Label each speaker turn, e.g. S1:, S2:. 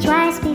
S1: twice